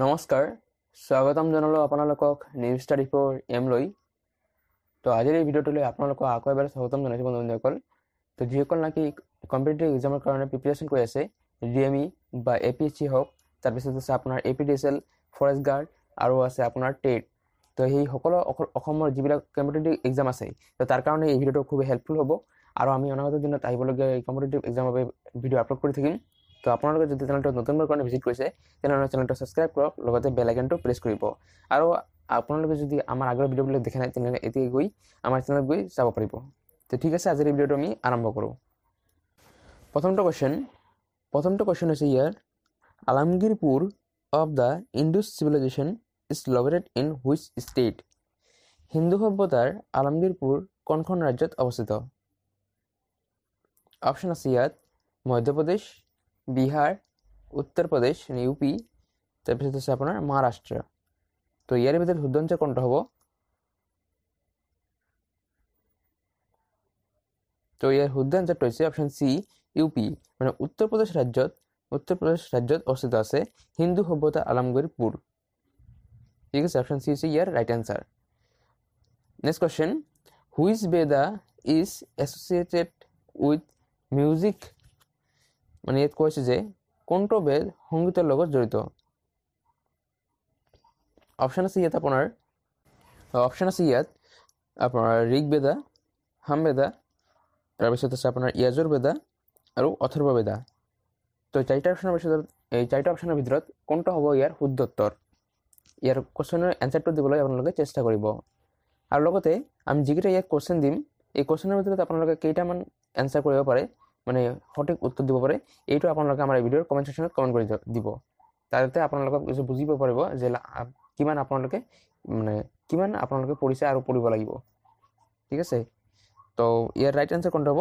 নমস্কাৰ স্বাগতম জনালোঁ আপোনালোকক নিউজ ষ্টাডি ফৰ এমলৈ তো আজিৰ এই ভিডিঅ'টোলৈ আপোনালোকক আকৌ এবাৰ স্বাগতম জনাইছোঁ বন্ধুসকল। তো যিসকল নেকি কম্পিটিটিভ এক্সামৰ কাৰণে প্ৰিপেৰেশ্যন কৰি আছে ডি এম ই বা এ পি এছ চি হওক তাৰপিছত আছে আপোনাৰ A P D S L forest guard আৰু আছে আপোনাৰ টেট তো সেই সকলো অসমৰ যিবিলাক কম্পিটিটিভ এক্সাম আছে তো তাৰ কাৰণে এই ভিডিঅ'টো খুবেই হেল্পফুল হ'ব। আৰু আমি অনাগত দিনত আহিবলগীয়া এই কম্পিটিটিভ এক্সামৰ বাবে ভিডিঅ' আপলোড কৰি থাকিম। তো আপোনালোকে যদি চেনেলটো নতুনবাৰ কাৰণে ভিজিট কৰিছে, তেনেহ'লে চেনেলটো ছাবস্ক্ৰাইব কৰক, লগতে বেল আইকনটো প্ৰেছ কৰিব। আৰু আপোনালোকে যদি আমাৰ আগৰ ভিডিঅ'বিলাক দেখা নাই, তেনেহ'লে এতিয়া গৈ আমাৰ চেনেলত গৈ চাব পাৰিব। তো ঠিক আছে, আজিৰ ভিডিঅ'টো আমি আৰম্ভ কৰোঁ। প্ৰথমটো কুৱেশ্যন প্ৰথমটো কুৱেশ্যন হৈছে ইয়াৰ, Alamgirpur of the Indus civilization is located in which state Hindu সভ্যতাৰ আলমগীৰপুৰ কোনখন ৰাজ্যত অৱস্থিত? অপশ্যন আছে ইয়াত মধ্যপ্ৰদেশ বিহাৰ উত্তৰ প্ৰদেশ ইউ পি তাৰপিছত আছে আপোনাৰ মহাৰাষ্ট্ৰ তো ইয়াৰ ভিতৰত শুদ্ধ আনচাৰ কোনটো হ'ব? তো ইয়াৰ শুদ্ধ আনচাৰটো হৈছে অপশ্যন চি ইউ পি মানে উত্তৰ প্ৰদেশ ৰাজ্যত উত্তৰ প্ৰদেশ ৰাজ্যত অৱস্থিত আছে হিন্দু সভ্যতা আলমগীৰপুৰ ঠিক আছে অপশ্যন চি হৈছে ইয়াৰ right answer next question which Veda is associated with music মানে ইয়াত কৈছে যে কোনটো বেদ সংগীতৰ লগত জড়িত। অপশ্যন আছে ইয়াত আপোনাৰ অপশ্যন আছে ইয়াত আপোনাৰ ঋগ বেদা সামবেদা তাৰপিছত আছে আপোনাৰ ইয়াজুৰ বেদা আৰু অথৰ্ব বেদা তো চাৰিটা অপশ্যনৰ পিছত এই চাৰিটা অপশ্যনৰ ভিতৰত কোনটো হ'ব ইয়াৰ শুদ্ধ উত্তৰ? ইয়াৰ কুৱেশ্যনৰ এনচাৰটো দিবলৈ আপোনালোকে চেষ্টা কৰিব। আৰু লগতে আমি যিকেইটা ইয়াক কুৱেশ্যন দিম এই কুৱেশ্যনৰ ভিতৰত আপোনালোকে কেইটামান এনচাৰ কৰিব পাৰে মানে সঠিক উত্তৰ দিব পাৰে। এইটো আপোনালোকে আমাৰ ভিডিঅ'ৰ কমেণ্ট ছেকশ্যনত কমেণ্ট কৰি দিব। তাতে আপোনালোকক কিছু বুজিব পাৰিব যে কিমান আপোনালোকে মানে কিমান আপোনালোকে পঢ়িছে আৰু পঢ়িব লাগিব। ঠিক আছে? তো ইয়াৰ ৰাইট এনচাৰ কোনটো হ'ব?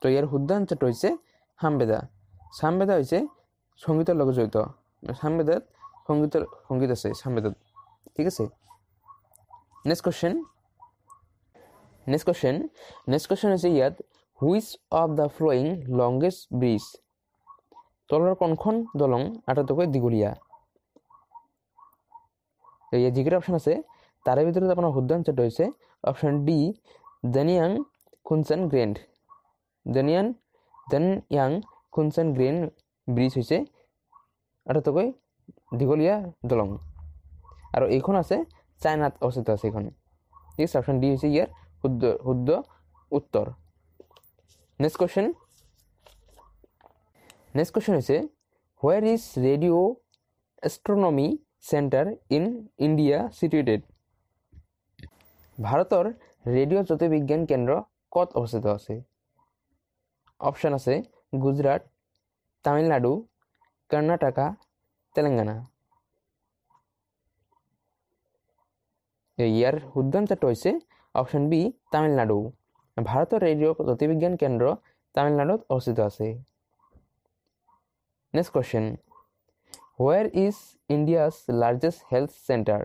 তো ইয়াৰ শুদ্ধ এনচাৰটো হৈছে সামবেদা। সামবেদা হৈছে সংগীতৰ লগত জড়িত। সামবেদাত সংগীতৰ সংগীত আছে, সামবেদাত। ঠিক আছে? Next question next question next question হৈছে ইয়াত which of the following longest bridge তলৰ কোনখন দলং আটাইতকৈ দীঘলীয়া। ইয়াত যিকেইটা অপশ্যন আছে, তাৰে ভিতৰত আপোনাৰ শুদ্ধ আনচাৰটো হৈছে অপশ্যন ডি দেনিয়াং খুনচান গ্ৰেণ্ড। দেনিয়ান দেনয়াং খুনচান গ্ৰেণ্ড ব্ৰিজ হৈছে আটাইতকৈ দীঘলীয়া দলং। আৰু এইখন আছে চাইনাত অৱস্থিত আছে এইখন। ঠিক আছে অপশ্যন ডি হৈছে ইয়াৰ শুদ্ধ শুদ্ধ উত্তৰ। নেক্সট কুৱেশ্যন নেক্সট কুৱেশ্যন হৈছে where is radio' astronomy centre in India situated ভাৰতৰ ৰেডিঅ' জ্যোতিৰ্বিজ্ঞান কেন্দ্ৰ ক'ত অৱস্থিত আছে? অপশ্যন আছে গুজৰাট তামিলনাডু কৰ্ণাটকা তেলেংগানা ইয়াৰ শুদ্ধ আনচাৰটো হৈছে অপশ্যন বি তামিলনাডু। ভাৰতৰ ৰেডিঅ' জ্যোতিৰ্বিজ্ঞান কেন্দ্ৰ তামিলনাডুত অৱস্থিত আছে। Next question where is India's largest health centre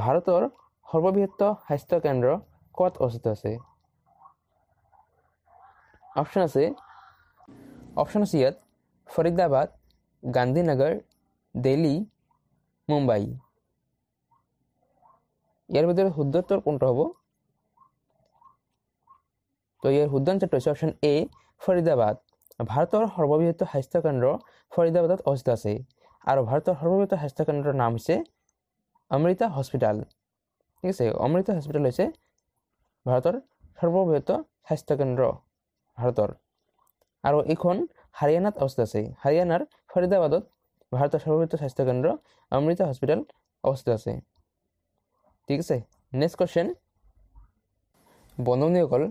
ভাৰতৰ সৰ্ববৃহৎ স্বাস্থ্য কেন্দ্ৰ ক'ত অৱস্থিত আছে? অপশ্যন আছে অপশ্যন আছে ইয়াত, ফৰিদাবাদ, গান্ধীনগৰ, দিল্লী, মুম্বাই। ইয়াৰ ভিতৰত শুদ্ধ উত্তৰ কোনটো হ'ব? তো ইয়াৰ শুদ্ধ আনচাৰটো হৈছে অপশ্যন এ ফৰিদাবাদ। ভাৰতৰ সৰ্ববৃহৎ স্বাস্থ্য কেন্দ্ৰ ফৰিদাবাদত অৱস্থিত আছে। আৰু ভাৰতৰ সৰ্ববৃহৎ স্বাস্থ্য কেন্দ্ৰৰ নাম হৈছে অমৃতা হস্পিটেল। ঠিক আছে, অমৃতা হস্পিটেল হৈছে ভাৰতৰ সৰ্ববৃহৎ স্বাস্থ্য কেন্দ্ৰ ভাৰতৰ। আৰু এইখন হাৰিয়ানাত অৱস্থিত আছে। হাৰিয়ানাৰ ফৰিদাবাদত ভাৰতৰ সৰ্ববৃহৎ স্বাস্থ্য কেন্দ্ৰ অমৃতা হস্পিটেল অৱস্থিত আছে। ঠিক আছে নেক্সট কুৱেশ্যন বন্ধুসকল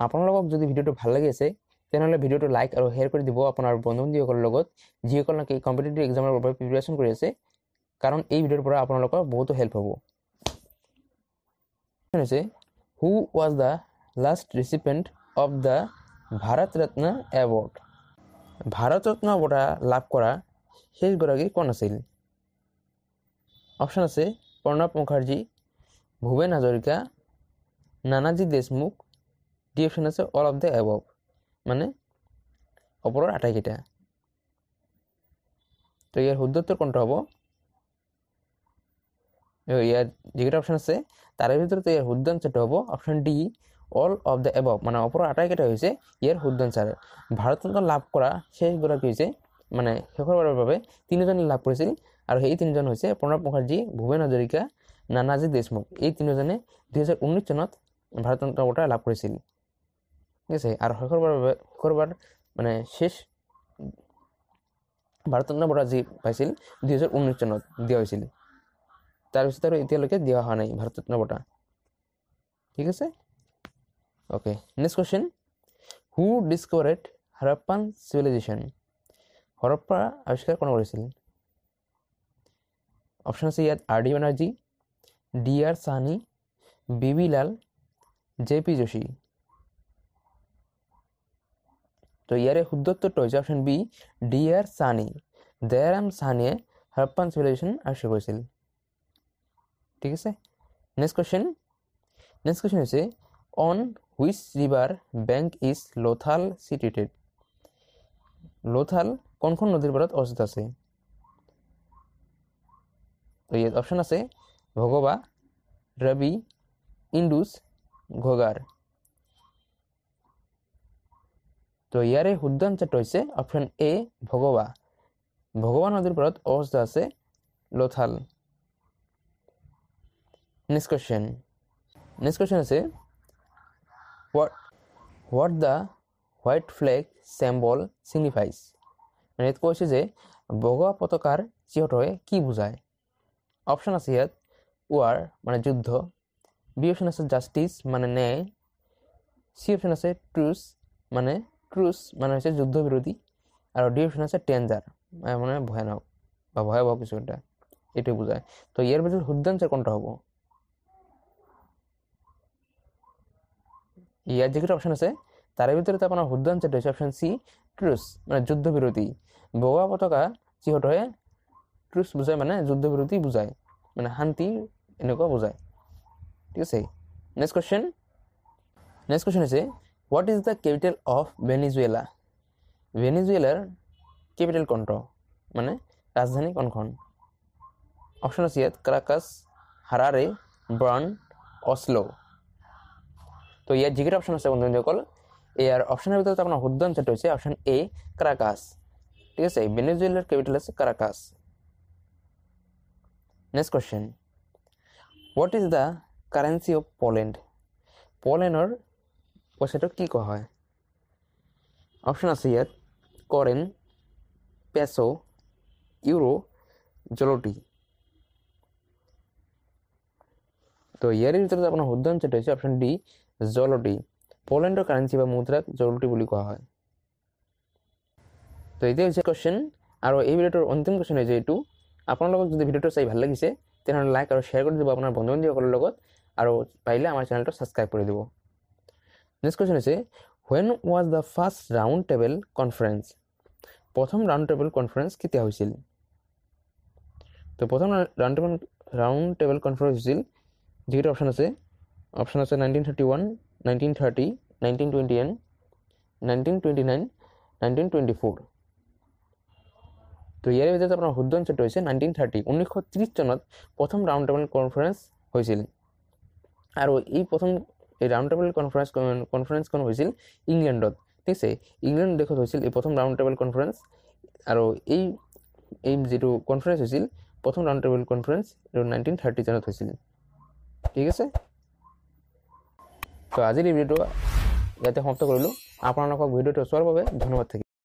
আপোনালোকক যদি ভিডিঅ'টো ভালো লাগি আছে, তেনেহ'লে ভিডিঅ'টো লাইক আৰু শ্বেয়াৰ কৰি দিব আপোনাৰ বন্ধু বান্ধৱীসকলৰ লগত, যিসকল নেকি কম্পিটিটিভ এক্সামৰ বাবে প্ৰিপেৰেশ্যন কৰি আছে, কাৰণ এই ভিডিঅ'ৰ পৰা আপোনালোকৰ বহুতো হেল্প হ'ব। Who was the last recipient of the Bharat Ratna award Bharat ৰত্ন বঁটা লাভ কৰা শেষগৰাকী কোন আছিল? অপশ্যন আছে, প্ৰণৱ মুখাৰ্জী, ভূপেন হাজৰিকা, নানাজী দেশমুখ ডি অপশ্যন আছে অল অফ দ্য এবভ মানে ওপৰৰ আটাইকেইটা। তো ইয়াৰ শুদ্ধ উত্তৰ কোনটো হ'ব? ইয়াৰ যিকেইটা অপশ্যন আছে তাৰে ভিতৰত ইয়াৰ শুদ্ধ আনচাৰটো হ'ব option D all of the above মানে ওপৰৰ আটাইকেইটা হৈছে ইয়াৰ শুদ্ধ আনচাৰ ভাৰতৰত্ন লাভ কৰা শেষগৰাকী হৈছে মানে শেষৰবাৰৰ বাবে তিনিজনে লাভ কৰিছিল আৰু সেই তিনিজন হৈছে প্ৰণৱ মুখাৰ্জী ভূপেন হাজৰিকা নানাজী দেশমুখ। এই তিনিজনে দুহেজাৰ ঊনৈছ চনত ভাৰতৰত্ন বঁটা লাভ কৰিছিল। ঠিক আছে? আৰু শেষৰবাৰৰ বাবে শেষৰবাৰ মানে শেষ ভাৰতৰত্ন বঁটা যি পাইছিল দুহেজাৰ ঊনৈছ চনত দিয়া হৈছিল। তাৰপিছত আৰু এতিয়ালৈকে দিয়া হোৱা নাই ভাৰতৰত্ন বঁটা। ঠিক আছে? Okay next question who discovered Harappan civilization Harappa আৱিষ্কাৰ কোনে কৰিছিল? অপশ্যন আছে ইয়াত R D Banerjee D R Sahni B B Lal J P Joshi তো ইয়াৰে শুদ্ধ উত্তৰটো হৈছে option B D R Sahni Dayaram চাহানীয়ে Harappan civilization আৱিষ্কাৰ কৰিছিল। ঠিক আছে? নেক্সট কুৱেশ্যন নেক্সট কুৱেশ্যন হৈছে on which river bank is Lothal situated Lothal কোনখন নদীৰ পাৰত অৱস্থিত আছে? তো ইয়াত অপশ্যন আছে, ভগৱা, ৰবি ইণ্ডুছ ঘগাৰ। তো ইয়াৰে শুদ্ধ হৈছে অপশ্যন এ ভগৱা ভগৱা নদীৰ পাৰত অৱস্থিত আছে Lothal. Next question next question আছে what what the white flag symbol signifies মানে ইয়াত কৈছে যে, বগা পতাকাৰ চিহ্নটোৱে কি বুজায়? অপশ্যন আছে ইয়াত ৱাৰ মানে যুদ্ধ। বি অপশ্যন আছে জাষ্টিছ মানে ন্যায়। চি অপশ্যন আছে ট্ৰুচ মানে ট্ৰুচ মানে হৈছে যুদ্ধ বিৰোধী আৰু ডি অপশ্যন আছে টেঞ্জাৰ মানে ভয়ানক, বা ভয়াৱহ কিছু এটা এইটোৱে বুজায় তো ভিতৰত শুদ্ধ আনচাৰ কোনটা হ'ব? ইয়াত যিকেইটা অপশ্যন আছে তাৰে ভিতৰত আপোনাৰ শুদ্ধ আনচাৰটো হৈছে অপশ্যন চি ট্ৰুচ মানে যুদ্ধ বিৰোধী বগা পতাকা যিহেতুহে ট্ৰুচ বুজায় মানে যুদ্ধ বিৰোধী বুজায় মানে শান্তি এনেকুৱা বুজায় ঠিক আছে? নেক্সট কুৱেশ্যন নেক্সট কুৱেশ্যন হৈছে what is the capital of Venezuela ভেনিজুৱেলাৰ capital কণ্ঠ মানে ৰাজধানী কোনখন? অপশ্যন আছে ইয়াত ক্ৰাকাছ হাৰাৰে ব্ৰান অশ্ল' তো ইয়াত যিকেইটা অপশ্যন আছে বন্ধু বান্ধৱীসকল, ইয়াৰ অপশ্যনৰ ভিতৰত আপোনাৰ শুদ্ধ আনচাৰটো হৈছে অপশ্যন এ কাৰাকাছ ঠিক আছে ভেনেজুৱেলাৰ কেপিটেল আছে Caracas next question what is the currency of Poland পলেণ্ডৰ পইচাটো কি কোৱা হয়? অপশ্যন আছে ইয়াত কৰেন পেছ' ইউৰো জলটি। তো ইয়াৰে ভিতৰত আপোনাৰ শুদ্ধ আনচাৰটো হৈছে অপশ্যন ডি জলটি। পলেণ্ডৰ কাৰেঞ্চি বা মুদ্ৰাক জলটি বুলি কোৱা হয়। তো এতিয়া হৈছে কুৱেশ্যন আৰু এই ভিডিঅ'টোৰ অন্তিম কুৱেশ্যন হৈছে এইটো। আপোনালোকক যদি ভিডিঅ'টো চাই ভালো লাগিছে, তেনেহ'লে লাইক আৰু শ্বেয়াৰ কৰি দিব আপোনাৰ বন্ধু বান্ধৱীসকলৰ লগত। আৰু পাৰিলে আমাৰ চেনেলটো ছাবস্ক্ৰাইব কৰি দিব। নেক্সট কুৱেশ্যন হৈছে when was the first round table conference প্ৰথম ৰাউণ্ড টেবল কনফাৰেঞ্চ কেতিয়া হৈছিল? তো প্ৰথম round table round table conference হৈছিল যিকেইটা অপশ্যন আছে অপশ্যন আছে nineteen thirty one nineteen thirty nineteen twenty and nineteen twenty nine nineteen twenty four তো ইয়াৰে ভিতৰত আপোনাৰ শুদ্ধ অঞ্চলটো হৈছে নাইনটিন থাৰ্টি ঊনৈছশ ত্ৰিছ চনত প্ৰথম ৰাউণ্ড টেবল কনফাৰেঞ্চ হৈছিল। আৰু এই প্ৰথম এই ৰাউণ্ড টেবল কনফাৰেঞ্চ কনফাৰেঞ্চখন হৈছিল ইংলেণ্ডত ঠিক আছে? ইংলেণ্ড দেশত হৈছিল এই প্ৰথম ৰাউণ্ড টেবল কনফাৰেঞ্চ আৰু এই এই যিটো কনফাৰেঞ্চ হৈছিল প্ৰথম ৰাউণ্ড টেবল কনফাৰেঞ্চ এইটো নাইনটিন থাৰ্টি চনত হৈছিল। ঠিক আছে? তো আজিৰ এই ভিডিঅ'টো ইয়াতে সমাপ্ত কৰিলোঁ। আপোনালোকক ভিডিঅ'টো চোৱাৰ বাবে ধন্যবাদ থাকিল।